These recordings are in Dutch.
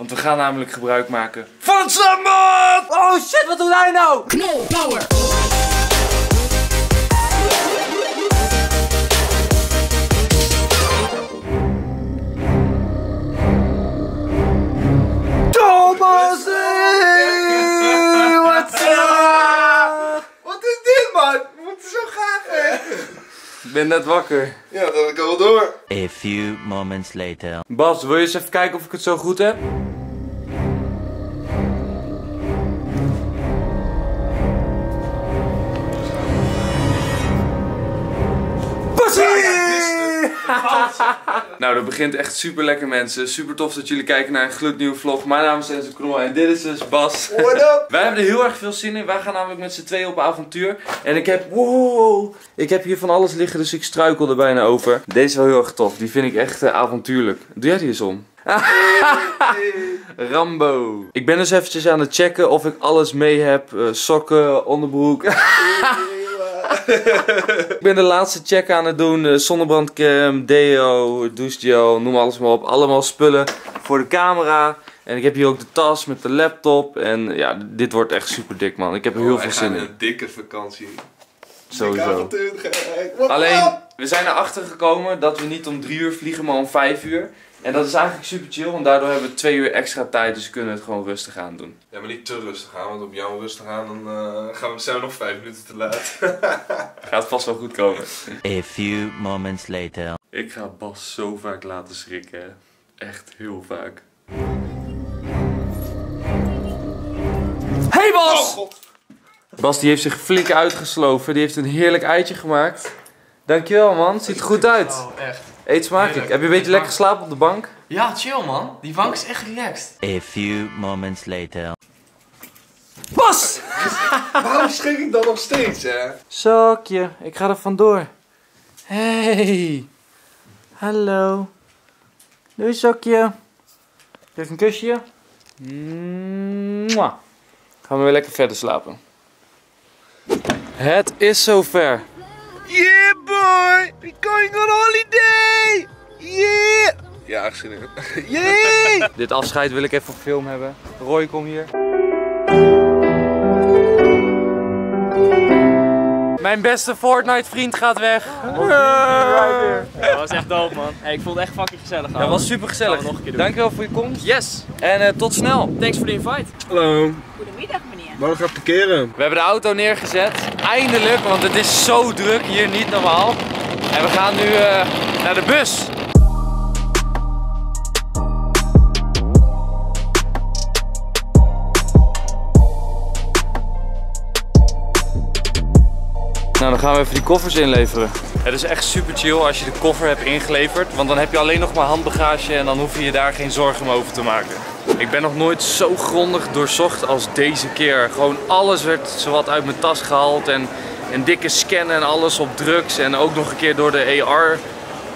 Want we gaan namelijk gebruik maken van het zwembad! Oh shit, wat doe hij nou? Knol power. Thomas! What's up? Wat is dit, man? We moeten zo graag weg. Ik ben net wakker. Ja, dan gaan we door. A few moments later. Bas, wil je eens even kijken of ik het zo goed heb? Nou, dat begint echt super lekker mensen. Super tof dat jullie kijken naar een gloednieuwe vlog. Mijn naam is Enzo Knol en dit is dus Bas. What up? Wij hebben er heel erg veel zin in. Wij gaan namelijk met z'n tweeën op avontuur. En ik heb, wow, ik heb hier van alles liggen, dus ik struikel er bijna over. Deze is wel heel erg tof. Die vind ik echt eh, avontuurlijk. Doe jij die eens om? Rambo. Ik ben dus eventjes aan het checken of ik alles mee heb. Eh, sokken, onderbroek. ik ben de laatste check aan het doen. eh, zonnebrandcreme, deo, douchegel, noem alles maar op. Allemaal spullen voor de camera. En ik heb hier ook de tas met de laptop. En ja, dit wordt echt super dik man. Ik heb er heel veel zin in. een dikke vakantie. Sowieso. Alleen. Alleen, we zijn erachter gekomen dat we niet om drie uur vliegen, maar om vijf uur. En dat is eigenlijk super chill, want daardoor hebben we twee uur extra tijd, dus we kunnen het gewoon rustig aan doen. Ja, maar niet te rustig aan, want op jou rustig aan, dan eh, gaan we, zijn we nog vijf minuten te laat. Gaat vast wel goed komen. A few moments later. Ik ga Bas zo vaak laten schrikken. Echt heel vaak. Hey Bas! Bas die heeft zich flink uitgesloven. Die heeft een heerlijk eitje gemaakt. Dankjewel man, ziet er goed uit. Oh, echt. Eet smakelijk. Heerlijk. Heb je een beetje lekker geslapen op de bank? Ja, chill man. Die bank is echt relaxed. A few moments later. Bas! Waarom schrik ik dan nog steeds, hè? Sokje, ik ga er vandoor. Hey. Hallo. Doei Sokje. Geef een kusje. Mwah. Gaan we weer lekker verder slapen. Het is zover. Yeah, boy! We're going on holiday! Yeah! Ja, echt zin in. Yeah! Dit afscheid wil ik even op film hebben. Roy, kom hier. Mijn beste Fortnite vriend gaat weg. Dat was echt dope man. Hey, ik vond het echt fucking gezellig. Dat was super gezellig. Gaan we nog een keer doen. Dankjewel voor je komst. Yes! En eh, tot snel. Thanks voor de invite. Hallo. Goedemiddag meneer. Waarom gaat parkeren? We hebben de auto neergezet. Eindelijk, want het is zo druk hier, niet normaal. En we gaan nu eh, naar de bus. Nou, dan gaan we even die koffers inleveren. Het is echt super chill als je de koffer hebt ingeleverd, want dan heb je alleen nog maar handbagage en dan hoef je je daar geen zorgen meer over te maken. Ik ben nog nooit zo grondig doorzocht als deze keer. Gewoon alles werd zowat uit mijn tas gehaald en een dikke scan en alles op drugs en ook nog een keer door de AR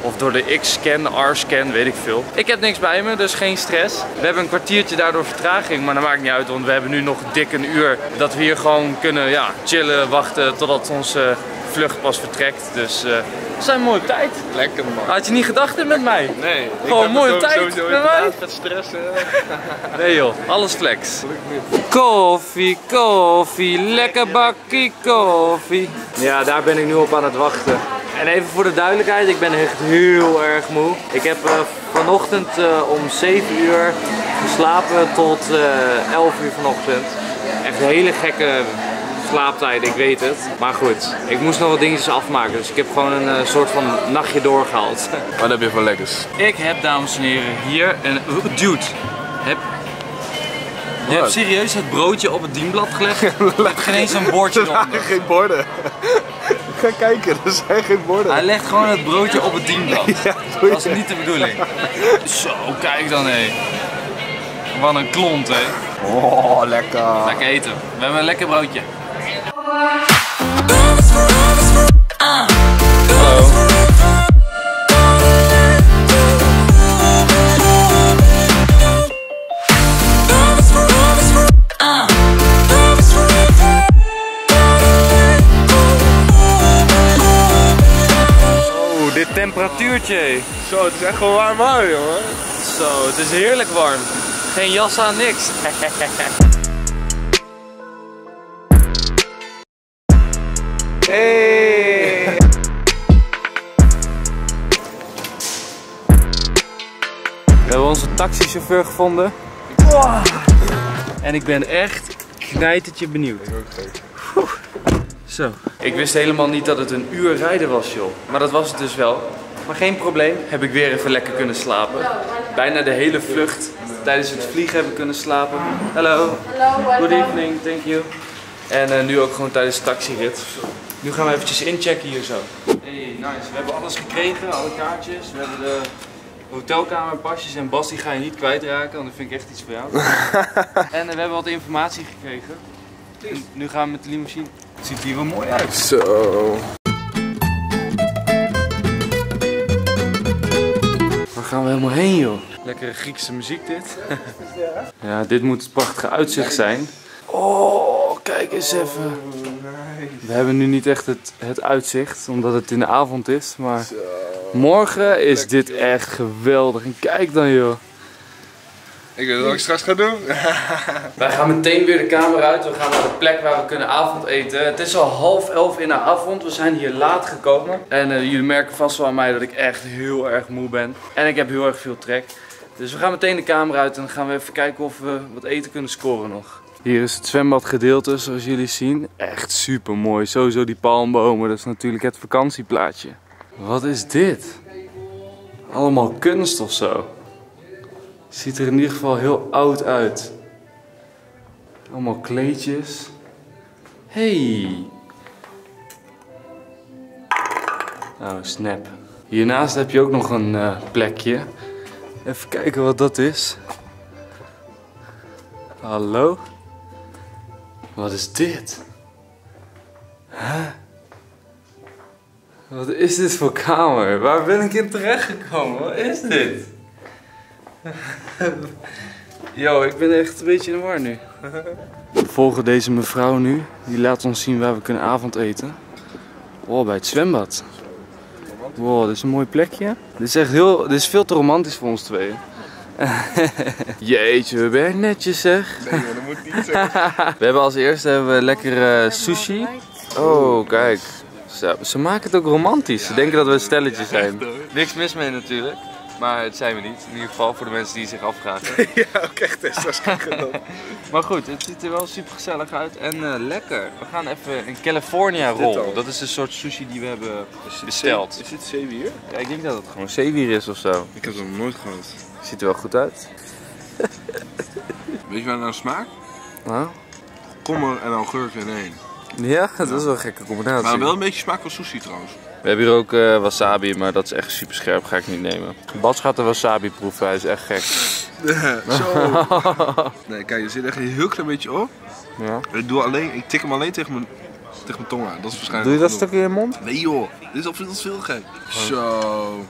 of door de X-scan, R-scan, weet ik veel. Ik heb niks bij me, dus geen stress. We hebben een kwartiertje daardoor vertraging, maar dat maakt niet uit, want we hebben nu nog dik een uur dat we hier gewoon kunnen ja, chillen, wachten totdat onze vlucht pas vertrekt. Dus eh we zijn mooi op tijd. Lekker, man. Had je niet gedacht met mij? Nee. Gewoon mooi op tijd met mij. stressen. Nee joh, alles flex. Koffie, koffie, lekker bakkie koffie. Ja, daar ben ik nu op aan het wachten. En even voor de duidelijkheid, ik ben echt heel erg moe. Ik heb eh, vanochtend eh, om 7 uur geslapen tot eh 11 uur vanochtend. Echt een hele gekke slaaptijd, ik weet het. Maar goed, ik moest nog wat dingetjes afmaken. Dus ik heb gewoon een eh, soort van nachtje doorgehaald. Wat heb je voor lekkers? Ik heb, dames en heren, hier een... Dude, heb... Je hebt serieus het broodje op het dienblad gelegd? Je hebt geen eens een bordje eronder. geen borden. Ga kijken, er zijn geen borden. Hij legt gewoon het broodje op het dienblad. Dat is niet de bedoeling. Zo, kijk dan hé. Wat een klont hé. Oh, lekker. Lekker eten. We hebben een lekker broodje. Temperatuurtje. Zo, het is echt gewoon warm warm, jongen. Zo, het is heerlijk warm. Geen jas aan, niks. Hey! We hebben onze taxichauffeur gevonden. En ik ben echt knijtertje benieuwd. Oeh. Zo. Ik wist helemaal niet dat het een uur rijden was, joh. Maar dat was het dus wel. Maar geen probleem, heb ik weer even lekker kunnen slapen. Bijna de hele vlucht tijdens het vliegen heb ik kunnen slapen. Hallo. Good evening, thank you. En eh, nu ook gewoon tijdens de taxirit. Nu gaan we eventjes inchecken hier zo. Hey, nice. We hebben alles gekregen, alle kaartjes. We hebben de hotelkamerpasjes en Bas die ga je niet kwijtraken, want dat vind ik echt iets voor jou. en eh, we hebben wat informatie gekregen. En nu gaan we met de limousine. Het ziet hier wel mooi uit. Zo. Waar gaan we helemaal heen joh? Lekkere Griekse muziek dit. ja, dit moet het prachtige uitzicht zijn. Oh, kijk eens even. We hebben nu niet echt het, het uitzicht, omdat het in de avond is. Maar morgen is dit echt geweldig. En kijk dan joh. Ik weet wat ik straks ga doen. Wij gaan meteen weer de kamer uit. We gaan naar de plek waar we kunnen avondeten. Het is al half elf in de avond. We zijn hier laat gekomen. En eh, jullie merken vast wel aan mij dat ik echt heel erg moe ben. En ik heb heel erg veel trek. Dus we gaan meteen de kamer uit en dan gaan we even kijken of we wat eten kunnen scoren nog. Hier is het zwembadgedeelte zoals jullie zien. Echt super mooi. Sowieso die palmbomen. Dat is natuurlijk het vakantieplaatje. Wat is dit? Allemaal kunst of zo. Ziet er in ieder geval heel oud uit. Allemaal kleedjes. Hey. Oh, snap. Hiernaast heb je ook nog een eh, plekje. Even kijken wat dat is. Hallo? Wat is dit? Huh? Wat is dit voor kamer? Waar ben ik in terecht gekomen? Wat is dit? Yo, ik ben echt een beetje in de war nu. We volgen deze mevrouw nu. Die laat ons zien waar we kunnen avondeten. Oh, bij het zwembad. Wow, dit is een mooi plekje. Dit is echt heel, dit is veel te romantisch voor ons tweeën. Jeetje, we ben netjes zeg. Nee, maar dat moet niet zeggen. We hebben als eerste hebben we lekkere sushi. Oh, kijk. Ze, ze maken het ook romantisch. Ze denken dat we een stelletje zijn. Niks mis mee natuurlijk. Maar het zijn we niet. In ieder geval voor de mensen die zich afvragen. ja, ook echt is dat genomen. Maar goed, het ziet er wel super gezellig uit en eh, lekker. We gaan even een California roll. al? Dat is een soort sushi die we hebben besteld. Is dit zeewier? Ja, ik denk dat het gewoon zeewier is of zo. Ik heb het nog nooit gehad. Ziet er wel goed uit. Weet je waar het nou smaakt? Nou, Kommer en augurk in één. ja, dat is wel een gekke combinatie. Maar wel een beetje smaak van sushi trouwens. We hebben hier ook eh, wasabi, maar dat is echt super scherp, ga ik niet nemen. Bas gaat de wasabi proeven, hij is echt gek. Zo. Nee, kijk, er zit echt een heel klein beetje op. Ja. Ik, doe alleen, ik tik hem alleen tegen mijn, tegen mijn tong aan. Dat is waarschijnlijk Doe je dat genoeg. stukje in je mond? Nee joh, dit is, is veel gek. Zo.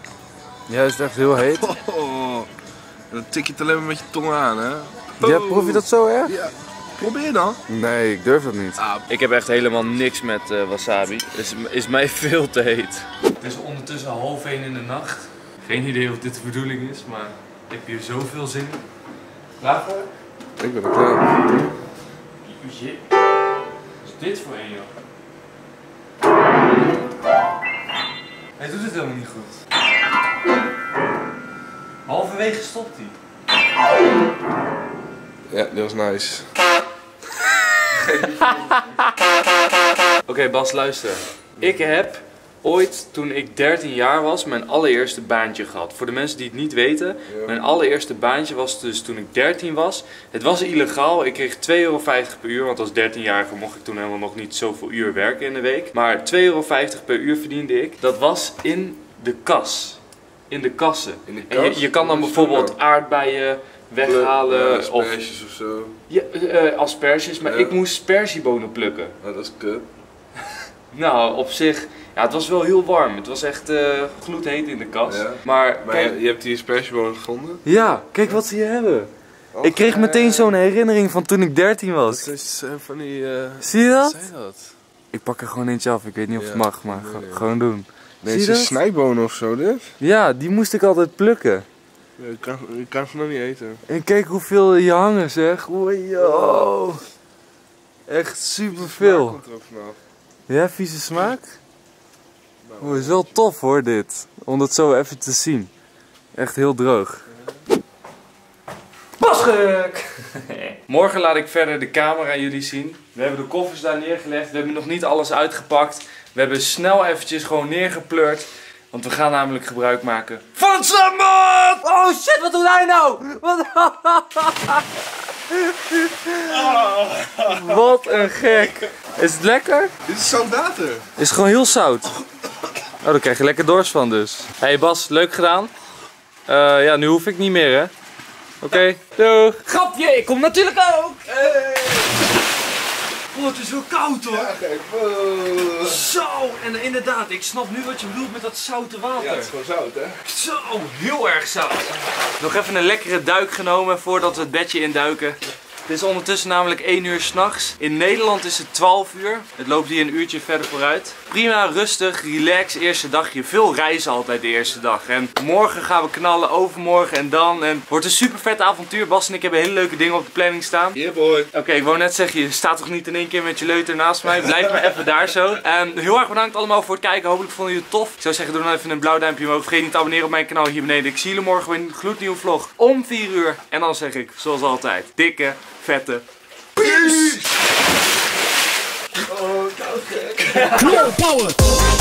Ja, is het echt heel heet. Oh. Dan tik je het alleen maar met je tong aan, hè? Ja, proef je dat zo erg? Ja. Probeer dan. Nee, ik durf dat niet. Ah. Ik heb echt helemaal niks met eh, wasabi. Is, is mij veel te heet. Het is ondertussen half één in de nacht. Geen idee of dit de bedoeling is, maar ik heb hier zoveel zin in. Klaar voor? Ik ben er klaar. Jee. Wat is dit voor een, joh? Hij doet het helemaal niet goed. Halverwege stopt hij. Ja, dat was nice. Oké Bas, luister. Ik heb ooit, toen ik 13 jaar was, mijn allereerste baantje gehad. Voor de mensen die het niet weten, mijn allereerste baantje was dus toen ik 13 was. Het was illegaal, ik kreeg 2,50 euro per uur, want als 13-jarige mocht ik toen helemaal nog niet zoveel uur werken in de week. Maar 2,50 euro per uur verdiende ik. Dat was in de kas. In de kassen. In de En je, kan dan Wat bijvoorbeeld dan? aardbeien weghalen Ja, of asperges of zo. ja, eh, asperges, maar Ja. ik moest spersiebonen plukken. Nou, dat is kut. Nou, op zich, ja, het was wel heel warm. Het was echt eh gloedheet in de kast. Ja. Maar, Maar kijk, je, je hebt die aspergebonen gevonden? ja, kijk wat ze hier hebben. ik kreeg meteen zo'n herinnering van toen ik 13 was. Dat is eh, van die... eh Zie je Wat dat? zijn dat? Ik pak er gewoon eentje af. Ik weet niet of het Ja. mag, maar Nee, ge- nee. gewoon doen. Het je dat? snijbonen of zo, dit? Ja, die moest ik altijd plukken. Ik kan, ik kan ze nog niet eten. En kijk hoeveel hier hangen zeg. Yo. Echt superveel. Komt er ook vanaf. Ja, vieze smaak? Oeh, is wel tof hoor dit. Om dat zo even te zien. Echt heel droog. Basgek! Morgen laat ik verder de kamer aan jullie zien. We hebben de koffers daar neergelegd. We hebben nog niet alles uitgepakt. We hebben snel eventjes gewoon neergepleurd. Want we gaan namelijk gebruik maken van het zwembad! Oh shit, wat doe hij nou? Wat? Wat een gek. Is het lekker? Dit is zout water. Is gewoon heel zout. Oh, daar krijg je lekker dorst van dus. Hey Bas, leuk gedaan. Eh, ja, nu hoef ik niet meer hè. Oké, doeg. Grapje, ik kom natuurlijk ook! Oh, het is wel koud hoor! Ja, kijk. Wow. Zo, en inderdaad, ik snap nu wat je bedoelt met dat zoute water. Ja, het is gewoon zout, hè? Zo, heel erg zout. Nog even een lekkere duik genomen voordat we het bedje induiken. Het is ondertussen namelijk 1 uur s'nachts. In Nederland is het 12 uur. Het loopt hier een uurtje verder vooruit. Prima, rustig, relax, eerste dagje. Veel reizen altijd de eerste dag. En morgen gaan we knallen, overmorgen en dan. En het wordt een super vet avontuur. Bas en ik hebben hele leuke dingen op de planning staan. Yeah, boy. Oké, ik wou net zeggen, je staat toch niet in één keer met je leuter naast mij? Blijf maar even daar zo. En heel erg bedankt allemaal voor het kijken. Hopelijk vonden jullie het tof. Ik zou zeggen, doe dan even een blauw duimpje omhoog. Vergeet niet te abonneren op mijn kanaal hier beneden. Ik zie jullie morgen weer in een gloednieuwe vlog om 4 uur. En dan zeg ik, zoals altijd, dikke, vette Peace! Power.